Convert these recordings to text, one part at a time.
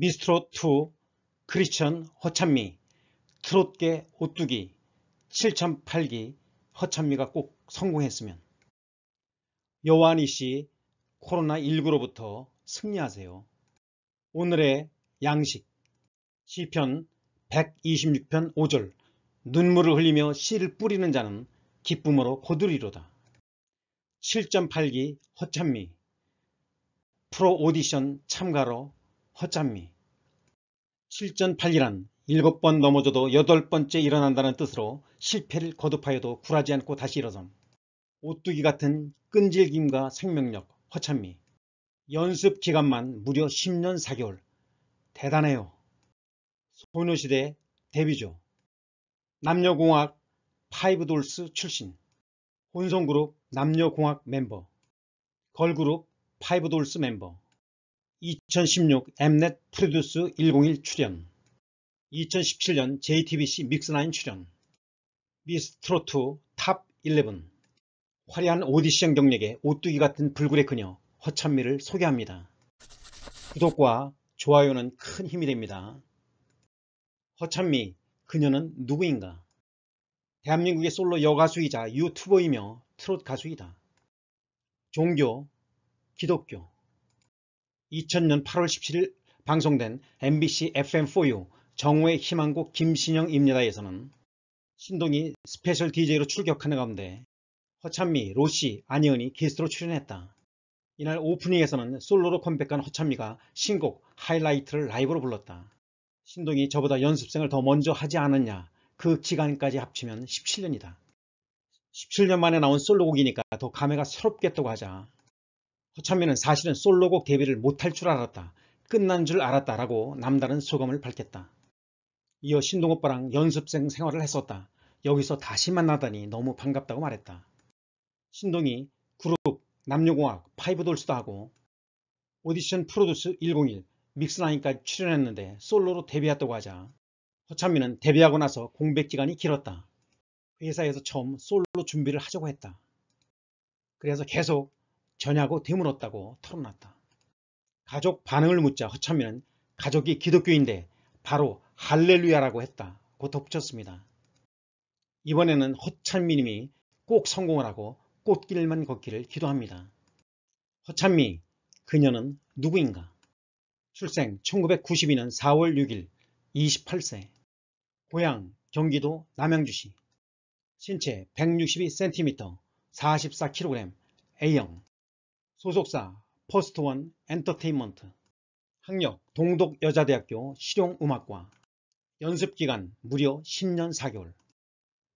미스트롯 2 크리스천 허찬미 트롯계 오뚜기 7008기 허찬미가 꼭 성공했으면 여호와니 씨 코로나19로부터 승리하세요. 오늘의 양식 시편 126편 5절 눈물을 흘리며 씨를 뿌리는 자는 기쁨으로 거두리로다. 7.8기 허찬미 프로 오디션 참가로 허찬미 7.8기란 7번 넘어져도 8번째 일어난다는 뜻으로 실패를 거듭하여도 굴하지 않고 다시 일어섬. 오뚜기 같은 끈질김과 생명력 허찬미 연습 기간만 무려 10년 4개월. 대단해요. 소녀시대 데뷔조. 남녀공학 파이브돌스 출신. 혼성그룹 남녀공학 멤버. 걸그룹 파이브돌스 멤버 2016 엠넷 프로듀스 101 출연 2017년 JTBC 믹스9 출연 미스트롯 top 11 화려한 오디션 경력에 오뚜기 같은 불굴의 그녀 허찬미를 소개합니다. 구독과 좋아요는 큰 힘이 됩니다. 허찬미 그녀는 누구인가? 대한민국의 솔로 여가수이자 유튜버이며 트롯 가수이다. 종교 기독교 2000년 8월 17일 방송된 MBC FM4U 정오의 희망곡 김신영입니다에서는 신동이 special DJ로 출격하는 가운데 허찬미, 로시, 안예은이 게스트로 출연했다. 이날 오프닝에서는 솔로로 컴백한 허찬미가 신곡 하이라이트를 라이브로 불렀다. 신동이 저보다 연습생을 더 먼저 하지 않았냐 그 기간까지 합치면 17년이다. 17년 만에 나온 솔로곡이니까 더 감회가 새롭겠다고 하자 허찬미는 사실은 솔로곡 데뷔를 못할 줄 알았다. 끝난 줄 알았다 라고 남다른 소감을 밝혔다. 이어 신동오빠랑 연습생 생활을 했었다. 여기서 다시 만나다니 너무 반갑다고 말했다. 신동이 그룹 남녀공학 파이브돌스도 하고 오디션 프로듀스 101 믹스9까지 출연했는데 솔로로 데뷔했다고 하자 허찬미는 데뷔하고 나서 공백 기간이 길었다. 회사에서 처음 솔로 준비를 하자고 했다. 그래서 계속 전야고 되물었다고 털어놨다. 가족 반응을 묻자 허찬미는 가족이 기독교인데 바로 할렐루야라고 했다 고 덧붙였습니다. 이번에는 허찬미님이 꼭 성공을 하고 꽃길만 걷기를 기도합니다. 허찬미, 그녀는 누구인가? 출생 1992년 4월 6일 28세 고향 경기도 남양주시 신체 162cm 44kg A형 소속사 퍼스트원 엔터테인먼트. 학력 동덕여자대학교 실용음악과 연습기간 무려 10년 4개월.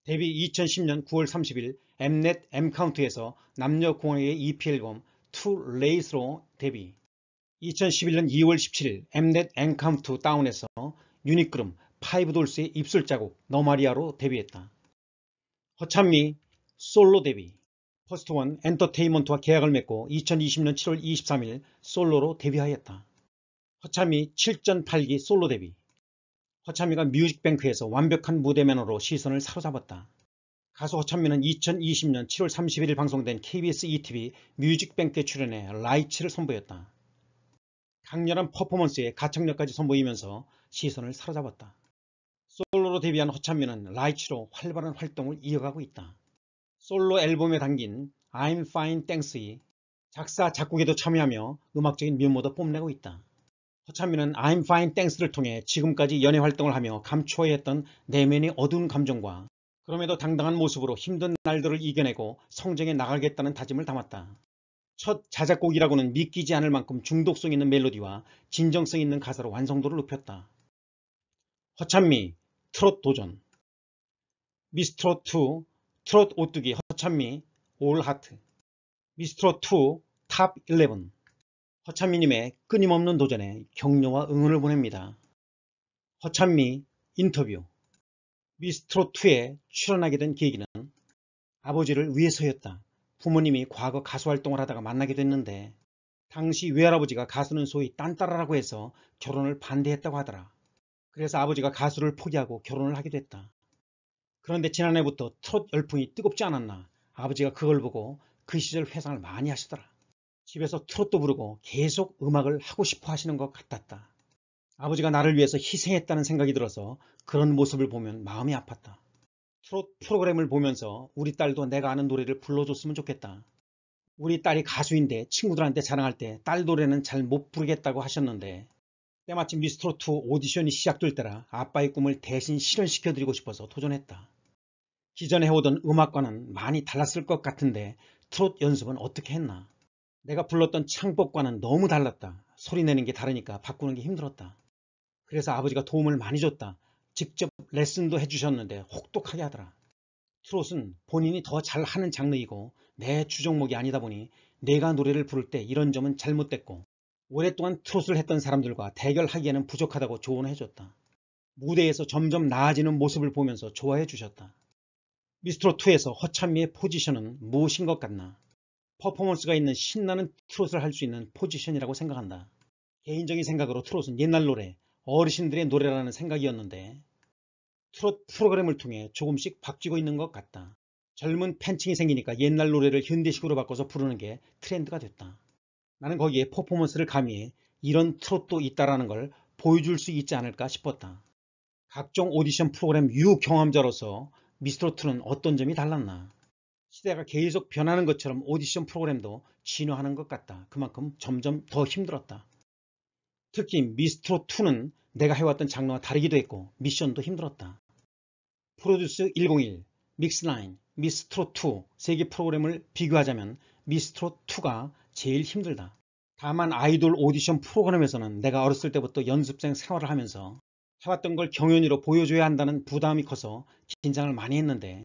데뷔 2010년 9월 30일 엠넷 엠카운트다운에서 남녀공학의 EP 앨범 Too Late로 데뷔. 2011년 2월 17일 엠넷 엠카운트다운에서 유닛그룹 파이브돌스의 입술자국 너 말이야로 데뷔했다. 허찬미 솔로 데뷔 퍼스트원 엔터테인먼트와 계약을 맺고 2020년 7월 23일 솔로로 데뷔하였다. 허찬미 7전 8기 솔로 데뷔 허참이가 뮤직뱅크에서 완벽한 무대 매너로 시선을 사로잡았다. 가수 허참미는 2020년 7월 31일 방송된 KBS ETV 뮤직뱅크에 출연해 라이치를 선보였다. 강렬한 퍼포먼스에 가창력까지 선보이면서 시선을 사로잡았다. 솔로로 데뷔한 허참미는 라이치로 활발한 활동을 이어가고 있다. 솔로 앨범에 담긴 I'm Fine Thanks의 작사 작곡에도 참여하며 음악적인 면모도 뽐내고 있다. 허찬미는 I'm Fine Thanks를 통해 지금까지 연애 활동을 하며 감추어야 했던 내면의 어두운 감정과 그럼에도 당당한 모습으로 힘든 날들을 이겨내고 성장해 나가겠다는 다짐을 담았다. 첫 자작곡이라고는 믿기지 않을 만큼 중독성 있는 멜로디와 진정성 있는 가사로 완성도를 높였다. 허찬미 트롯 도전 미스트롯2 트롯 오뚜기 허찬미 올하트 미스트롯2 탑11 허찬미님의 끊임없는 도전에 격려와 응원을 보냅니다. 허찬미 인터뷰 미스트롯2에 출연하게 된 계기는 아버지를 위해서였다. 부모님이 과거 가수 활동을 하다가 만나게 됐는데 당시 외할아버지가 가수는 소위 딴따라라고 해서 결혼을 반대했다고 하더라. 그래서 아버지가 가수를 포기하고 결혼을 하게 됐다. 그런데 지난해부터 트롯 열풍이 뜨겁지 않았나 아버지가 그걸 보고 그 시절 회상을 많이 하시더라. 집에서 트롯도 부르고 계속 음악을 하고 싶어 하시는 것 같았다. 아버지가 나를 위해서 희생했다는 생각이 들어서 그런 모습을 보면 마음이 아팠다. 트롯 프로그램을 보면서 우리 딸도 내가 아는 노래를 불러줬으면 좋겠다. 우리 딸이 가수인데 친구들한테 자랑할 때 딸 노래는 잘 못 부르겠다고 하셨는데 때마침 미스트롯2 오디션이 시작될 때라 아빠의 꿈을 대신 실현시켜드리고 싶어서 도전했다. 기존에 해오던 음악과는 많이 달랐을 것 같은데 트롯 연습은 어떻게 했나. 내가 불렀던 창법과는 너무 달랐다. 소리 내는 게 다르니까 바꾸는 게 힘들었다. 그래서 아버지가 도움을 많이 줬다. 직접 레슨도 해주셨는데 혹독하게 하더라. 트롯은 본인이 더 잘하는 장르이고 내 주종목이 아니다 보니 내가 노래를 부를 때 이런 점은 잘못됐고 오랫동안 트롯을 했던 사람들과 대결하기에는 부족하다고 조언을 해줬다. 무대에서 점점 나아지는 모습을 보면서 좋아해 주셨다. 미스트롯2에서 허찬미의 포지션은 무엇인 것 같나? 퍼포먼스가 있는 신나는 트롯을 할 수 있는 포지션이라고 생각한다. 개인적인 생각으로 트롯은 옛날 노래, 어르신들의 노래라는 생각이었는데 트롯 프로그램을 통해 조금씩 바뀌고 있는 것 같다. 젊은 팬층이 생기니까 옛날 노래를 현대식으로 바꿔서 부르는 게 트렌드가 됐다. 나는 거기에 퍼포먼스를 가미해 이런 트롯도 있다라는 걸 보여줄 수 있지 않을까 싶었다. 각종 오디션 프로그램 유 경험자로서 미스트롯2는 어떤 점이 달랐나. 시대가 계속 변하는 것처럼 오디션 프로그램도 진화하는 것 같다. 그만큼 점점 더 힘들었다. 특히 미스트롯2는 내가 해왔던 장르와 다르기도 했고 미션도 힘들었다. 프로듀스 101, 믹스9, 미스트롯2 세 개 프로그램을 비교하자면 미스트롯2가 제일 힘들다. 다만 아이돌 오디션 프로그램에서는 내가 어렸을 때부터 연습생 생활을 하면서 해왔던 걸 경연으로 보여줘야 한다는 부담이 커서 긴장을 많이 했는데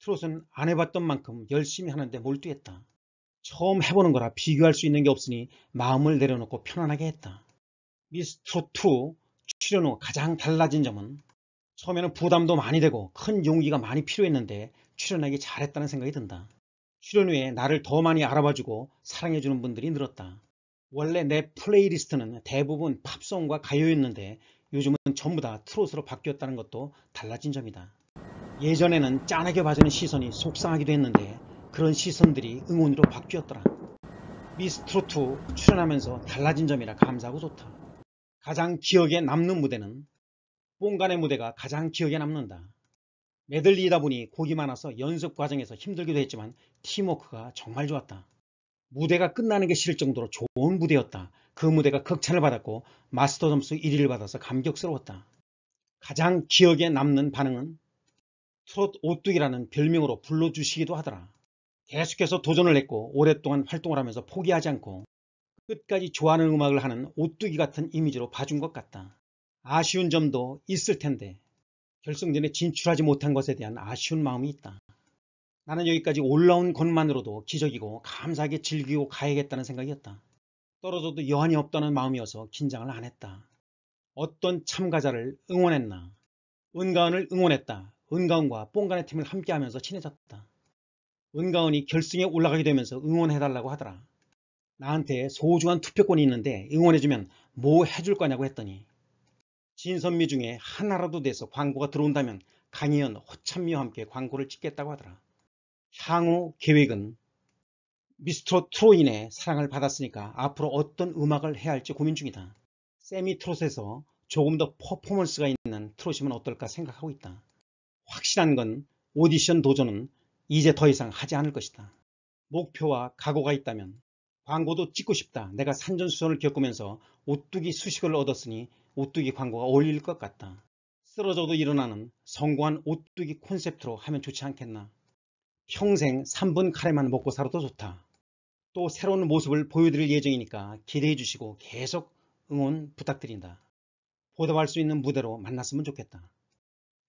트롯은 안 해봤던 만큼 열심히 하는데 몰두했다. 처음 해보는 거라 비교할 수 있는 게 없으니 마음을 내려놓고 편안하게 했다. 미스 트롯2 출연 후 가장 달라진 점은 처음에는 부담도 많이 되고 큰 용기가 많이 필요했는데 출연하기 잘했다는 생각이 든다. 출연 후에 나를 더 많이 알아봐주고 사랑해주는 분들이 늘었다. 원래 내 playlist는 대부분 팝송과 가요였는데 요즘은 전부 다 트롯으로 바뀌었다는 것도 달라진 점이다. 예전에는 짠하게 봐주는 시선이 속상하기도 했는데 그런 시선들이 응원으로 바뀌었더라. 미스트롯2 출연하면서 달라진 점이라 감사하고 좋다. 가장 기억에 남는 무대는 뽕간의 무대가 가장 기억에 남는다. 메들리다 보니 곡이 많아서 연습 과정에서 힘들기도 했지만 팀워크가 정말 좋았다. 무대가 끝나는 게 싫을 정도로 좋은 무대였다. 그 무대가 극찬을 받았고 마스터 점수 1위를 받아서 감격스러웠다. 가장 기억에 남는 반응은 트롯 오뚜기라는 별명으로 불러주시기도 하더라. 계속해서 도전을 했고 오랫동안 활동을 하면서 포기하지 않고 끝까지 좋아하는 음악을 하는 오뚜기 같은 이미지로 봐준 것 같다. 아쉬운 점도 있을 텐데 결승전에 진출하지 못한 것에 대한 아쉬운 마음이 있다. 나는 여기까지 올라온 것만으로도 기적이고 감사하게 즐기고 가야겠다는 생각이었다. 떨어져도 여한이 없다는 마음이어서 긴장을 안 했다. 어떤 참가자를 응원했나. 은가은을 응원했다. 은가은과 뽕간의 팀을 함께하면서 친해졌다. 은가은이 결승에 올라가게 되면서 응원해달라고 하더라. 나한테 소중한 투표권이 있는데 응원해주면 뭐 해줄 거냐고 했더니 진선미 중에 하나라도 돼서 광고가 들어온다면 강희연, 허찬미와 함께 광고를 찍겠다고 하더라. 향후 계획은 미스트롯 트로인의 사랑을 받았으니까 앞으로 어떤 음악을 해야 할지 고민 중이다. 세미 트롯에서 조금 더 퍼포먼스가 있는 트롯이면 어떨까 생각하고 있다. 확실한 건 오디션 도전은 이제 더 이상 하지 않을 것이다. 목표와 각오가 있다면 광고도 찍고 싶다. 내가 산전수전을 겪으면서 오뚜기 수식을 얻었으니 오뚜기 광고가 어울릴 것 같다. 쓰러져도 일어나는 성공한 오뚜기 콘셉트로 하면 좋지 않겠나. 평생 3분 카레만 먹고 살아도 좋다. 또 새로운 모습을 보여드릴 예정이니까 기대해 주시고 계속 응원 부탁드린다. 보답할 수 있는 무대로 만났으면 좋겠다.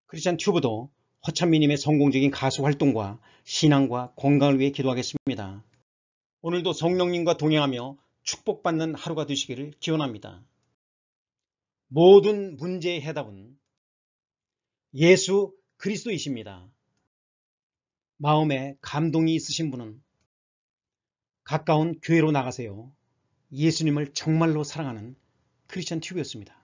크리스찬 튜브도 허찬미님의 성공적인 가수 활동과 신앙과 건강을 위해 기도하겠습니다. 오늘도 성령님과 동행하며 축복받는 하루가 되시기를 기원합니다. 모든 문제의 해답은 예수 그리스도이십니다. 마음에 감동이 있으신 분은 가까운 교회로 나가세요. 예수님을 정말로 사랑하는 크리스천 튜브였습니다.